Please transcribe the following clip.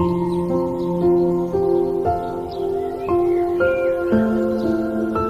Oh.